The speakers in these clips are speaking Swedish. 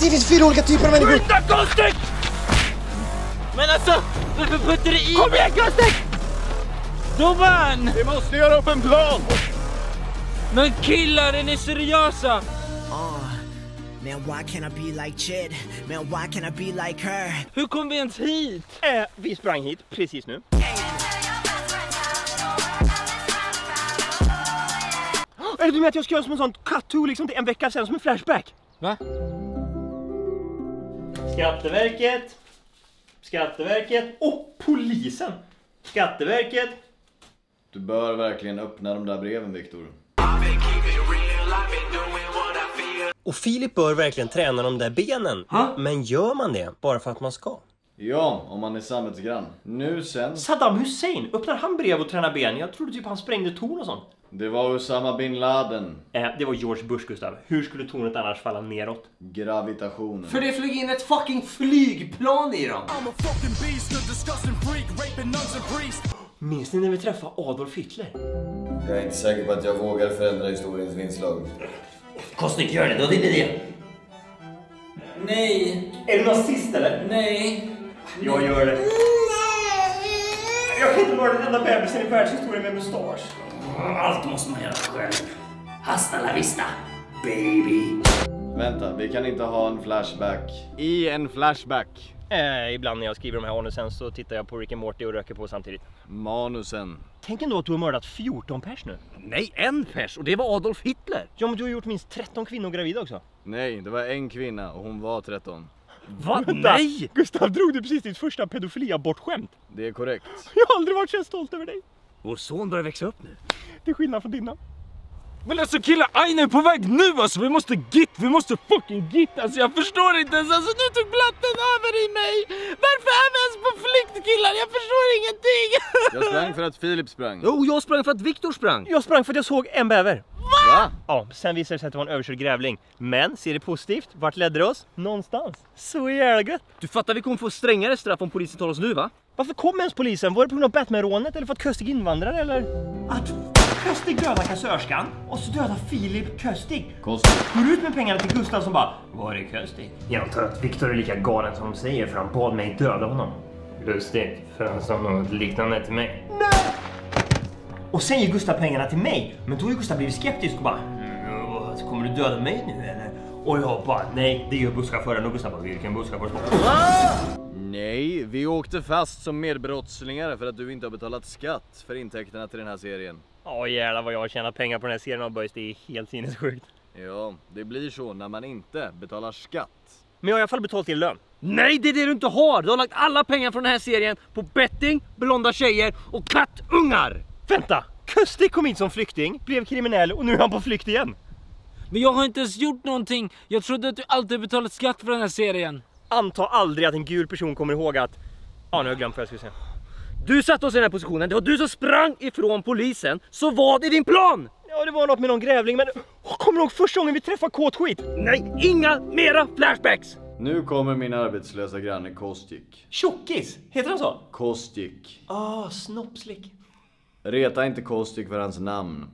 Det finns fyra olika typer av människor! Skjuta Kostik! Men alltså, varför puttar du i Kom igen Kostik! Domaren! Vi måste göra upp en plan! Men killar, är ni seriösa? Man, why can't I be like Chid? Man, why can't I be like her? Hur kom vi ens hit? Eh, vi sprang hit precis nu. Är du med att jag ska göra som en sån cut-to liksom till en vecka sen som en flashback? Va? Skatteverket. Skatteverket och polisen. Skatteverket. Du bör verkligen öppna de där breven, Viktor. Och Filip bör verkligen träna de där benen. Men gör man det bara för att man ska? Ja, om man är samvetsgrann. Nu sen. Saddam Hussein, öppnar han brev och tränar ben? Jag trodde typ han sprängde torn och sånt. Det var Usama bin Laden. Eh, det var George Bush Gustav. Hur skulle tornet annars falla neråt? Gravitationen. För det flög in ett fucking flygplan i dem. Minns ni när vi träffade Adolf Hitler? Jag är inte säker på att jag vågar förändra historiens vingslag. Kostik, gör det. Du har din idé. Nej, Är du nazist eller? nej. Jag gör det. Jag kan inte vara den enda bebisen i världshistorien med mustasch. Allt måste man göra själv. Hasta la vista, baby. Vänta, vi kan inte ha en flashback. I en flashback. Eh, ibland när jag skriver de här manusen så tittar jag på Rick and Morty och röker på samtidigt. Manusen. Tänk ändå att du har mördat 14 pers nu. Nej, en pers och det var Adolf Hitler. Ja men du har gjort minst 13 kvinnor gravida också. Nej, det var en kvinna och hon var 13. Va? Nej! Gustav, drog du precis ditt första pedofiliabortskämt? Det är korrekt. Jag har aldrig varit så stolt över dig. Vår son börjar växa upp nu. Till skillnad från dina. Men alltså killar, Aina är på väg nu alltså! Vi måste git, vi måste fucking git! Alltså jag förstår inte ens, alltså nu tog blatten över i mig! Varför är vi ens på flykt killar? Jag förstår ingenting! Jag sprang för att Filip sprang. Jo, jag sprang för att Viktor sprang. Jag sprang för att jag såg en bäver. Va? Ja, sen visade det sig att det var en överkörd grävling. Men, ser det positivt? Vart ledde det oss? Någonstans. Så jävla gött. Du fattar vi kommer få strängare straff om polisen tar oss nu va? Varför kom ens polisen? Var det på grund av Batman-rånet eller för att Köstig invandrare eller? Att Köstig dödar kassörskan och så dödar Filip Köstig. Konstigt. Går ut med pengarna till Gustav som bara Var är Köstig? Jag antar att Viktor är lika galen som de säger för han bad mig döda honom. Lustigt, för han sa något liknande till mig. Nej! Och sen ger Gustav pengarna till mig. Men då har ju Gustav blivit skeptisk och bara mm, vad, Kommer du döda mig nu eller? Och jag bara nej, det gör busschauffören och Gustav bara vilken busschaufför? Nej, vi åkte fast som medbrottslingar för att du inte har betalat skatt för intäkterna till den här serien. Ja jävlar vad jag har tjänat pengar på den här serien av Boys. Det är helt sinnessjukt. Ja, det blir så när man inte betalar skatt. Men jag har i alla fall betalt din lön. Nej, det är det du inte har! Du har lagt alla pengar från den här serien på betting, blonda tjejer och kattungar! Vänta! Köstig kom hit som flykting, blev kriminell och nu är han på flykt igen. Men jag har inte ens gjort någonting! Jag trodde att du alltid betalat skatt för den här serien. Anta aldrig att en gul person kommer ihåg att... Ja, nu har jag glömt vad jag skulle säga. Du satte oss i den här positionen, det var du som sprang ifrån polisen. Så vad är din plan? Ja, det var något med någon grävling, men... Kommer du ihåg första gången vi träffade kåtskit? Nej, inga mera flashbacks! Nu kommer min arbetslösa granne Kostik. Tjockis! Heter han så? Kostik. Ah, snoppslick. Reta inte Kostik för hans namn.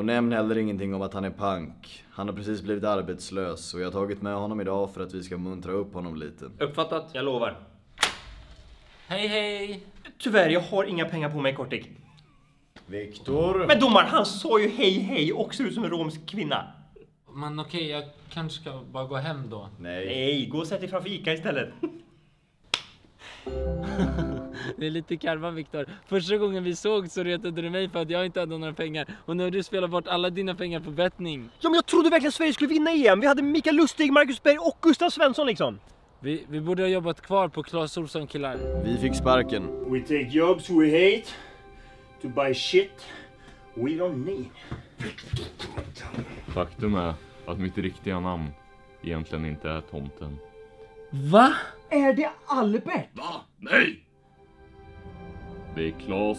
Och nämn heller ingenting om att han är pank. Han har precis blivit arbetslös och jag har tagit med honom idag för att vi ska muntra upp honom lite. Uppfattat. Jag lovar. Hej hej! Tyvärr, jag har inga pengar på mig, Kortik. Viktor. Men domaren, han sa ju hej hej och ser ut som en romsk kvinna. Men okej, jag kanske ska bara gå hem då. Nej. Nej, gå och sätt dig framför Ica istället. Det är lite karma Viktor. Första gången vi såg så retade du mig för att jag inte hade några pengar. Och nu har du spelat bort alla dina pengar på bettning. Ja, men jag trodde verkligen Sverige skulle vinna EM. Vi hade Mikael Lustig, Marcus Berg och Gustav Svensson liksom. Vi, vi borde ha jobbat kvar på Clas Ohlson killar. Vi fick sparken. We take jobs we hate to buy shit we don't need. Faktum är att mitt riktiga namn egentligen inte är tomten. Va? Är det Albert? Va? Nej! Det är Claes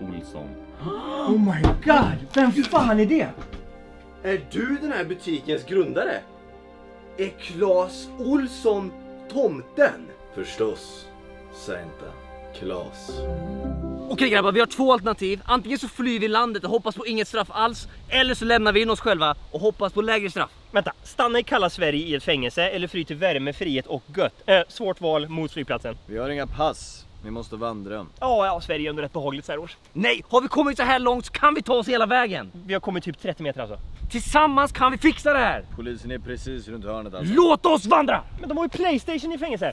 Olsson. Oh my god, vem fan är det? Är du den här butikens grundare? Är Claes Olsson tomten? Förstås. Säg inte. Klas. Okej grabbar, vi har två alternativ. Antingen så flyr vi landet och hoppas på inget straff alls. Eller så lämnar vi in oss själva och hoppas på lägre straff. Vänta, stanna i kalla Sverige i ett fängelse eller fly till värme, frihet och gött? Eh, svårt val mot flygplatsen. Vi har inga pass. Vi måste vandra. Ja, ja, Sverige är under rätt behagligt så här års. Nej, har vi kommit så här långt så kan vi ta oss hela vägen. Vi har kommit typ 30 meter alltså. Tillsammans kan vi fixa det här. Polisen är precis runt hörnet alltså. Låt oss vandra! Men de har ju Playstation i fängelse.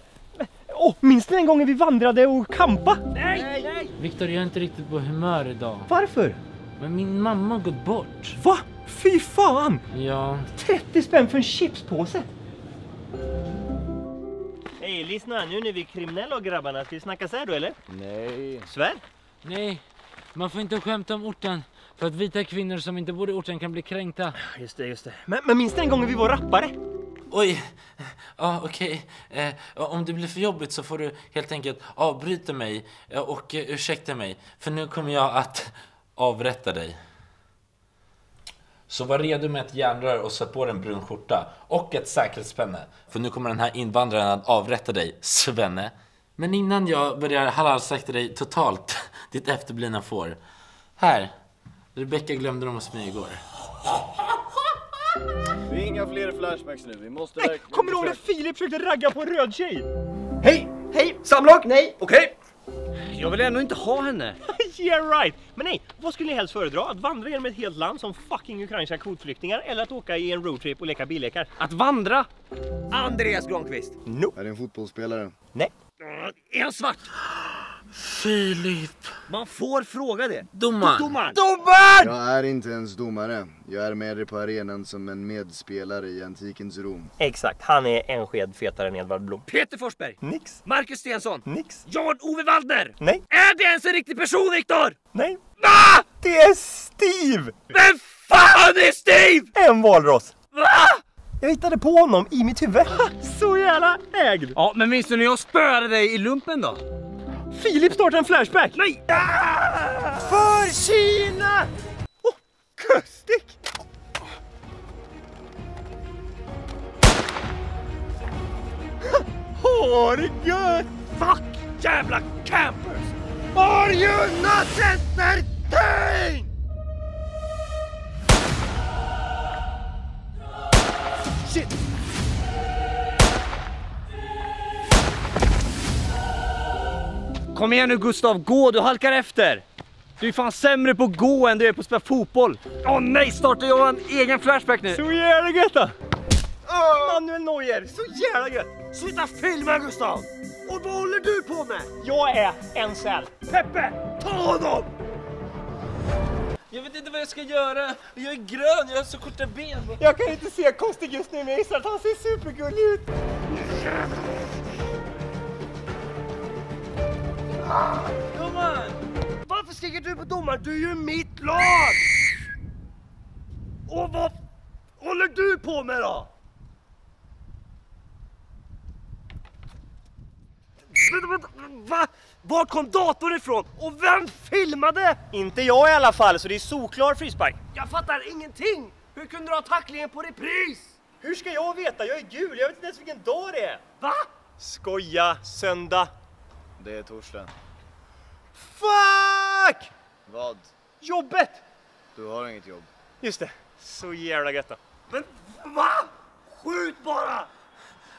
Åh, oh, minns ni den gången vi vandrade och kampa? Nej, nej! Viktor, jag är inte riktigt på humör idag. Varför? Men min mamma har gått bort. Va? Fy fan! Ja, 30 spänn för en chipspåse! Hej, lyssna. Nu är vi kriminella och grabbarna. Ska vi snacka så här då eller? Nej. Svär? nej. Man får inte skämta om orten. För att vita kvinnor som inte bor i orten kan bli kränkta. Just det, just det. Men, men minns ni den gången vi var rappare? Oj, ja okej. Eh, om det blir för jobbigt så får du helt enkelt avbryta mig eh, och eh, ursäkta mig. För nu kommer jag att avrätta dig. Så var redo med ett järnrör och sätt på dig en brun skjorta och ett säkerhetspenne. För nu kommer den här invandraren att avrätta dig, Svenne. Men innan jag börjar halalslakta dig totalt, ditt efterblivna får. Här, Rebecca glömde dem hos mig igår. Det är inga fler flashbacks nu. Vi måste Nej, verkligen kommer du ihåg när Filip försökte ragga på en röd tjej? Hej! Hej! Samlag? Nej, okej. Jag vill ändå inte ha henne. yeah right! Men nej, vad skulle ni helst föredra? Att vandra genom ett helt land som fucking ukrainska kvotflyktingar eller att åka i en roadtrip och leka billekar? Att vandra? Andreas Granqvist. Nope. Är det en fotbollsspelare? Nej. Är han svart? Filip! Man får fråga det. Domaren! Domaren! Jag är inte ens domare. Jag är med dig på arenan som en medspelare i antikens Rom. Exakt, han är en sked fetare än Edvard Blom. Peter Forsberg. Nix. Marcus Stensson. Nix. Jan-Ove Waldner. Nej. Är det ens en riktig person Viktor? Nej. Va? Det är Steve! Vem fan är Steve? En valross. Va? Jag hittade på honom i mitt huvud. Så jävla ägd! Ja, men minns du när jag spöade dig i lumpen då? Filip startar en flashback! Nej! För Kina! Oh, kustik! Har det gött! Fuck jävla campers! Are you not entertained? Shit! Kom igen nu Gustav, gå du halkar efter! Du är fan sämre på att gå än du är på att spela fotboll. Åh nej, startar jag en egen flashback nu? Så jävla gött då! Manuel Neuer, så jävla gött! Sluta filma Gustav! Och vad håller du på med? Jag är en säl. Peppe, ta honom! Jag vet inte vad jag ska göra. Jag är grön, jag har så korta ben. Jag kan inte se Kostig just nu men jag gissar att han ser supergullig ut. Domaren! Varför skriker du på domaren? Du är ju mitt lag! Och vad håller du på med då? Vänta, vänta, Va? Var kom datorn ifrån? Och vem filmade? Inte jag i alla fall, så det är solklar frispark. Jag fattar ingenting! Hur kunde du ha tacklingen på repris? Hur ska jag veta? Jag är gul, jag vet inte ens vilken dag det är. Va? Skoja, söndag. Det är torsdag. Fuck! Vad? Jobbet! Du har inget jobb. Just det, så jävla gött då. Men va? Skjut bara!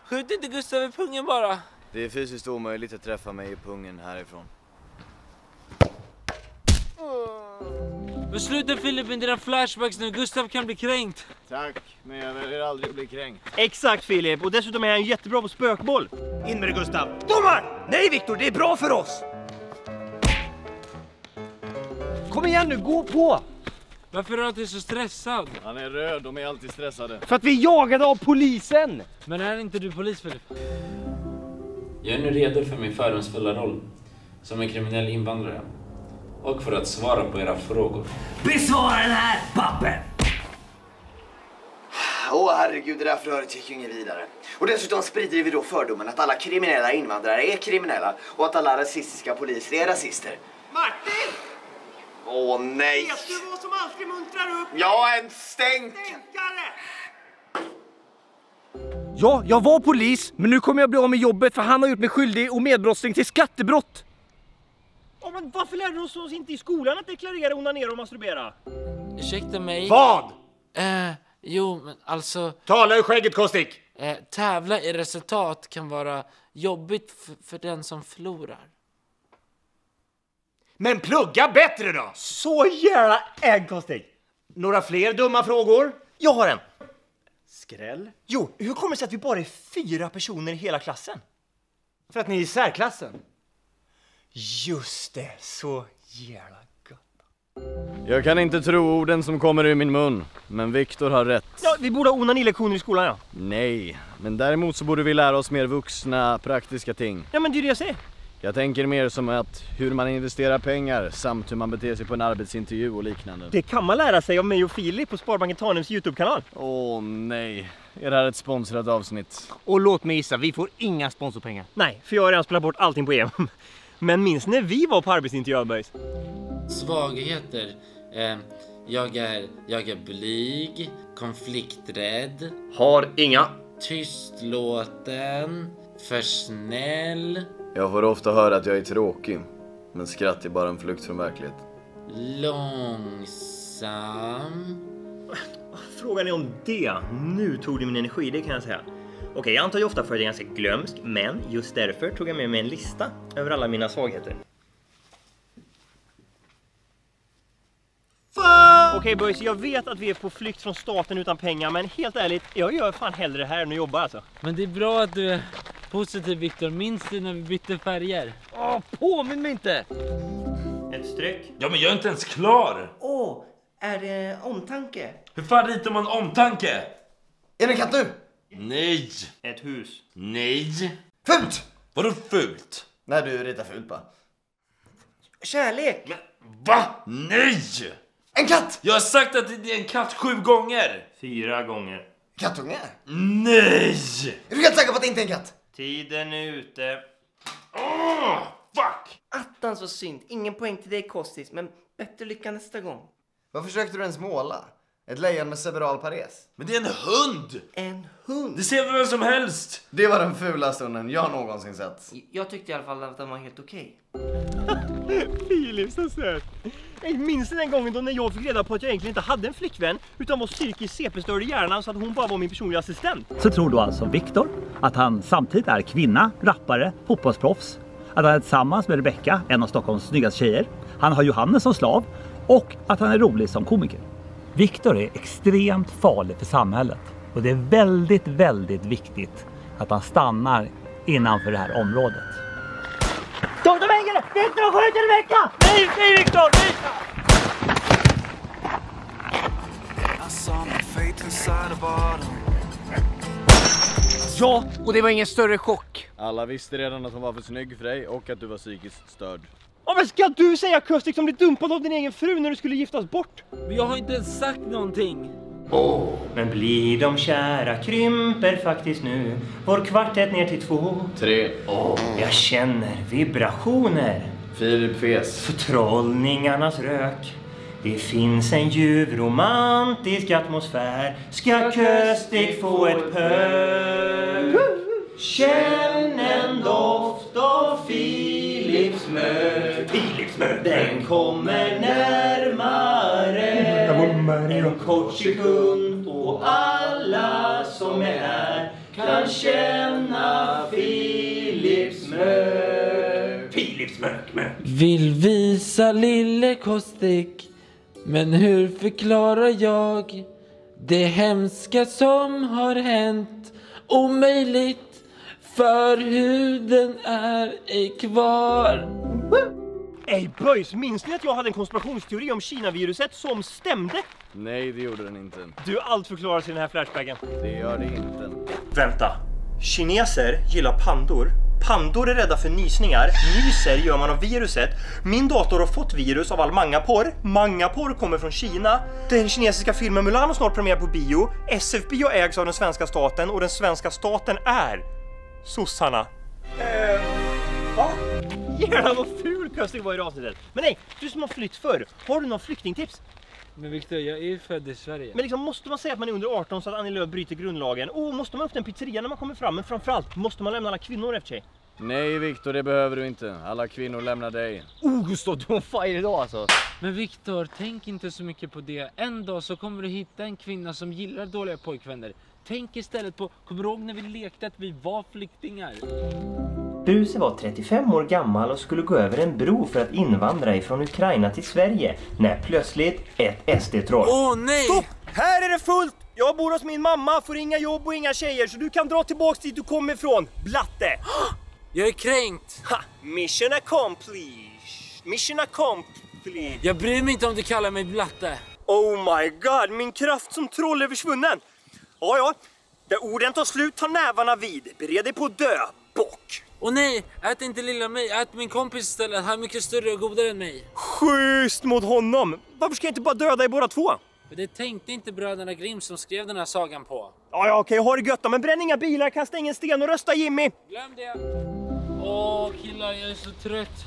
Skjut inte Gustav i pungen bara. Det är fysiskt omöjligt att träffa mig i pungen härifrån. Men sluta Filip med dina flashbacks nu, Gustav kan bli kränkt. Tack, men jag väljer aldrig att bli kränkt. Exakt Filip, och dessutom är han jättebra på spökboll. In med det Gustav! Domar! Nej Viktor, det är bra för oss! Kom igen nu, gå på! Varför är du alltid så stressad? Han är röd, de är alltid stressade. För att vi är jagade av polisen! Men är inte du polis Filip? Jag är nu redo för min fördomsfulla roll som en kriminell invandrare. Och för att svara på era frågor. Besvara den här pappen! Åh herregud, det där förhöret gick ju inget vidare. Och dessutom sprider vi då fördomen att alla kriminella invandrare är kriminella och att alla rasistiska poliser är rasister. Martin! Åh nej! Vet du vad som alltid muntrar upp? Ja, en stänk! Stänkare! Ja, jag var polis, men nu kommer jag bli av med jobbet för han har gjort mig skyldig och medbrottsling till skattebrott. Ja, men varför lärde du oss inte i skolan att deklarera, onanera och masturbera? Ursäkta mig? Vad? Eh, Jo, men alltså... Tala ur skägget Kostik! Eh, tävla i resultat kan vara jobbigt för, den som förlorar. Men plugga bättre då! Så jävla äggkonstig! Några fler dumma frågor? Jag har en! Skräll. Jo, hur kommer det sig att vi bara är fyra personer i hela klassen? För att ni är i särklassen. Just det, så jävla gött. Jag kan inte tro orden som kommer ur min mun, men Viktor har rätt. Ja, vi borde ha onanilektioner i skolan ja. Nej, men däremot så borde vi lära oss mer vuxna, praktiska ting. Ja men det är det jag säger. Jag tänker mer som att hur man investerar pengar samt hur man beter sig på en arbetsintervju och liknande. Det kan man lära sig av mig och Filip på Sparbanken Tanums Youtube-kanal. Åh nej, är det här ett sponsrat avsnitt? Och låt mig gissa, vi får inga sponsorpengar. Nej, för jag har redan spelat bort allting på EM. Men minns när vi var på arbetsintervju boys? Svagheter. Eh, jag, är, jag är blyg, konflikträdd, Har inga. tystlåten, för snäll, Jag får ofta höra att jag är tråkig, men skratt är bara en flykt från verkligheten. långsam. Frågan är om det. Nu tog du min energi, det kan jag säga. Okej, jag antar ju ofta för att jag är ganska glömsk, men just därför tog jag med mig en lista över alla mina svagheter. Okej boys, jag vet att vi är på flykt från staten utan pengar, men helt ärligt, jag gör fan hellre det här än att jobba alltså. Men det är bra att du är positiv Viktor. Minns du när vi bytte färger? Åh, påminn mig inte! Ett streck. Ja, men jag är inte ens klar! Åh, är det omtanke? Hur fan ritar man omtanke? Är det en katt nu? Nej! Ett hus. Nej! Fult! Vadå fult? När du ritar fult bara. Kärlek! Va? Nej! En katt! Jag har sagt att det är en katt sju gånger! Fyra gånger. Kattunge? Nej! Är du helt säker på att det inte är en katt? Tiden är ute. Åh, fuck! Attans vad synd. Ingen poäng till dig Kostis, men bättre lycka nästa gång. Vad försökte du ens måla? Ett lejon med cerebral pares? Men det är en hund! En hund. Det ser väl vem som helst? Det var den fulaste hunden jag någonsin sett. Jag tyckte i alla fall att den var helt okej. Filip, så söt. Jag minns den gången då när jag fick reda på att jag egentligen inte hade en flickvän utan var psykiskt CP-störd i hjärnan så att hon bara var min personliga assistent. Så tror då alltså Viktor att han samtidigt är kvinna, rappare, fotbollsproffs, att han är tillsammans med Rebecca, en av Stockholms snyggaste tjejer. Han har Johannes som slav och att han är rolig som komiker. Viktor är extremt farlig för samhället och det är väldigt, väldigt viktigt att han stannar innanför det här området. De, de hänger! Viktor skjuter Rebecka! Nej, nej Viktor! Nej! Ja, och det var ingen större chock. Alla visste redan att hon var för snygg för dig och att du var psykiskt störd. Ja, men ska du säga Kustik som blev dumpad av din egen fru när du skulle giftas bort? Men jag har inte ens sagt någonting. Men blir de kära krymper faktiskt nu. Vår kvartett ner till två. Tre. Jag känner vibrationer. Filip fes. Förtrollningarnas rök. Det finns en ljuv romantisk atmosfär. Ska Köstik få ett pök Känn en doft av Philips mök Den kommer närmare En kort sekund och alla som är här kan känna Philips mök Philips mök, mök Vill visa lille Kostik. Men hur förklarar jag det hemska som har hänt? Omöjligt, för huden är ej kvar. Ey boys, minns ni att jag hade en konspirationsteori om Kina-viruset som stämde? Nej, det gjorde den inte. Du, allt förklaras i den här flashbacken. Det gör det inte. Vänta. Kineser gillar pandor. Pandor är rädda för nysningar. Nyser gör man av viruset. Min dator har fått virus av all mangaporr. Mangaporr kommer från Kina. Den kinesiska filmen Mulan har snart premiär på bio. SF-bio ägs av den svenska staten och den svenska staten är sossarna. Eh, va? Jävlar vad ful Kösting var i det avsnittet. Men nej, du som har flytt förr. Har du någon flyktingtips? Men Viktor, jag är ju född i Sverige. Men liksom, måste man säga att man är under 18 så att Annie Lööf bryter grundlagen? Och måste man öppna en pizzeria när man kommer fram? Men framförallt, måste man lämna alla kvinnor efter sig? Nej Viktor, det behöver du inte. Alla kvinnor lämnar dig. Oh Gustav, du är on fire idag alltså. Men Viktor, tänk inte så mycket på det. En dag så kommer du hitta en kvinna som gillar dåliga pojkvänner. Tänk istället på, kommer du ihåg när vi lekte att vi var flyktingar? Bruse var 35 år gammal och skulle gå över en bro för att invandra ifrån Ukraina till Sverige när plötsligt ett SD-troll. Åh nej! Stopp! Här är det fullt! Jag bor hos min mamma, får inga jobb och inga tjejer så du kan dra tillbaks dit du kommer ifrån, blatte! Jag är kränkt! Ha! Mission accomplished! Mission accomplished! Jag bryr mig inte om du kallar mig blatte. Oh my god, min kraft som troll är försvunnen! Ja, ja. Där orden tar slut tar nävarna vid. Bered dig på att dö, bock! Och nej, ät inte lilla mig, ät min kompis istället. Han är mycket större och godare än mig. Schysst mot honom! Varför ska jag inte bara döda er båda två? För det tänkte inte bröderna Grimm som skrev den här sagan på. Ja, ja, okej, ha det gött då, men bränn inga bilar, kasta ingen sten och rösta Jimmy! Glöm det! Åh killar, jag är så trött.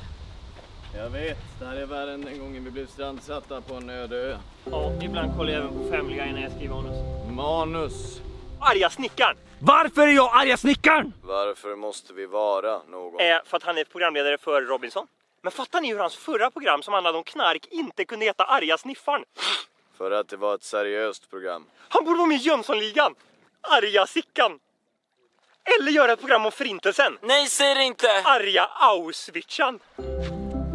Jag vet, det här är värre än den gången vi blev strandsatta på en öde ö. Ja, ibland kollar jag även på Family Guy när jag skriver manus. Manus. Arga snickaren! Varför är jag arga snickaren? Varför måste vi vara någon? Eh, för att han är programledare för Robinson. Men fattar ni hur hans förra program som handlade om knark inte kunde heta Arga sniffaren? För att det var ett seriöst program. Han borde vara med i Jönssonligan! Arga Sickan! Eller göra ett program om förintelsen! Nej, säg det inte! Arga Auschwitzan!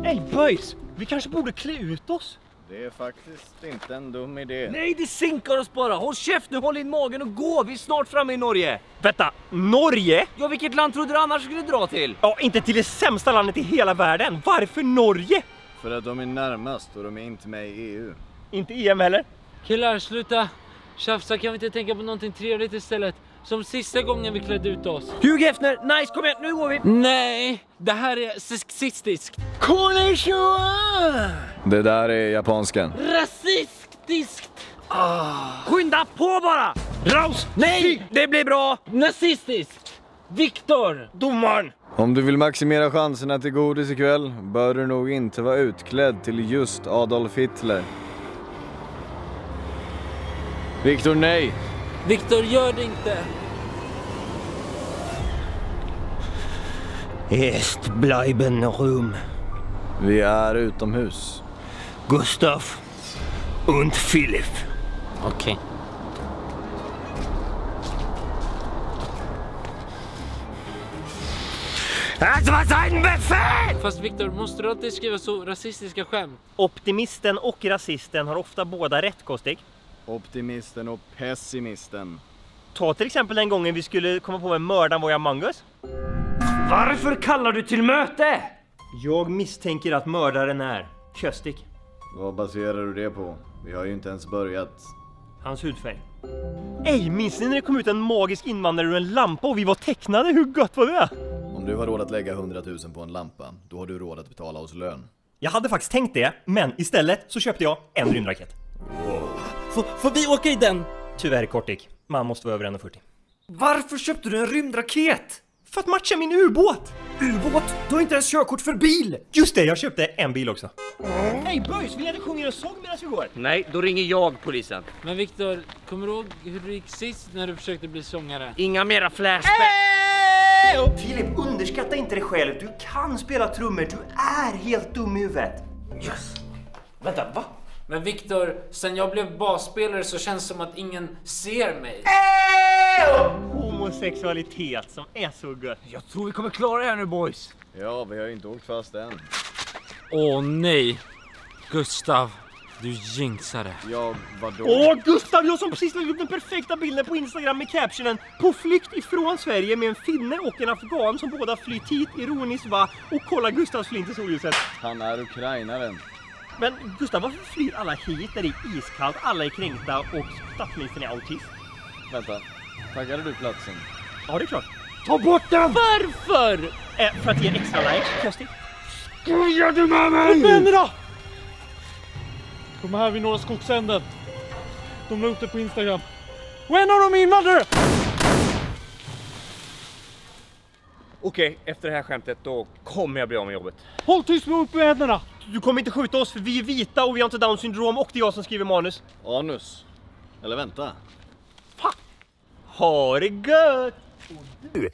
Ey boys! Vi kanske borde klä ut oss? Det är faktiskt inte en dum idé. Nej, det sinkar oss bara. Håll käft nu, håll in magen och gå. Vi är snart framme i Norge. Vänta, Norge? Ja, vilket land trodde du annars skulle dra till? Ja, inte till det sämsta landet i hela världen. Varför Norge? För att de är närmast och de är inte med i EU. Inte EM heller. Killar, sluta tjafsa. Kan vi inte tänka på någonting trevligt istället? Som sista gången vi klädde ut oss. Hugh Hefner, nice, kom igen, nu går vi. Nej, det här är sexistiskt. Konnichiwa! Det där är japanskan. Rasistiskt. Skynda på bara! Raus! Nej, det blir bra. Nazistiskt. Viktor. Domaren! Om du vill maximera chanserna till godis ikväll bör du nog inte vara utklädd till just Adolf Hitler. Viktor, nej! Viktor, gör det inte. Est bleiben rum. Vi är utomhus. Gustav und Philipp. Okej. Das war sein Befehl! Fast Viktor, måste du alltid skriva så rasistiska skämt? Optimisten och rasisten har ofta båda rätt, Kostik. Optimisten och pessimisten. Ta till exempel den gången vi skulle komma på vem mördaren var i Among us. Varför kallar du till möte? Jag misstänker att mördaren är Köstik. Vad baserar du det på? Vi har ju inte ens börjat. Hans hudfärg. Ey, minns ni när det kom ut en magisk invandrare ur en lampa och vi var tecknade? Hur gött var det? Om du har råd att lägga 100 000 på en lampa, då har du råd att betala oss lön. Jag hade faktiskt tänkt det, men istället så köpte jag en rymdraket. Får, får vi åka i den? Tyvärr Kortik, man måste vara över 1,40. Varför köpte du en rymdraket? För att matcha min ubåt! Ubåt? Du har inte ens körkort för bil! Just det, jag köpte en bil också. Hej boys, vill ni att jag sjunger en sång medan vi går? Nej, då ringer jag polisen. Men Viktor, kommer du ihåg hur det gick sist när du försökte bli sångare? Inga mera flashback. Filip, underskatta inte dig själv. Du kan spela trummor, du är helt dum i huvudet. Yes. Vänta, va? Men Viktor, sen jag blev basspelare så känns det som att ingen ser mig. Homosexualitet som är så gött. Jag tror vi kommer klara det här nu boys. Ja, vi har ju inte åkt fast än. Åh nej! Gustav, du jinxade. Jag, vadå? Åh Gustav, jag som precis lagt upp den perfekta bilden på Instagram med captionen På flykt ifrån Sverige med en finne och en afghan som båda flytt hit, ironiskt va? Och kolla Gustavs flint i solljuset. Han är ukrainaren. Men Gustav, varför flyr alla hit när det är iskallt, alla är kränkta och statsministern är autist? Vänta, taggade du platsen? Ja, det är klart. Ta bort den! Varför? Eh, för att ge en extra like, Köstig. Skojar du med mig? Vännerna! De är här vid Norra Skogsänden. De la upp det på Instagram. Och en av dem är invandrare! Okej, efter det här skämtet då kommer jag bli av med jobbet. Håll tyst med upp med händerna! Du kommer inte skjuta oss för vi är vita och vi har inte down syndrom och det är jag som skriver manus. Anus. Eller vänta. Ha det gött! Och du,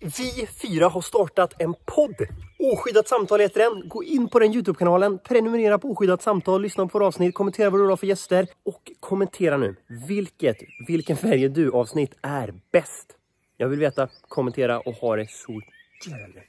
Vi fyra har startat en podd. Oskyddat samtal heter den. Gå in på den Youtube-kanalen, prenumerera på Oskyddat samtal, lyssna på våra avsnitt, kommentera vad du har för gäster och kommentera nu. Vilket, vilken färg är du avsnitt är bäst? Jag vill veta, kommentera och ha det så jävla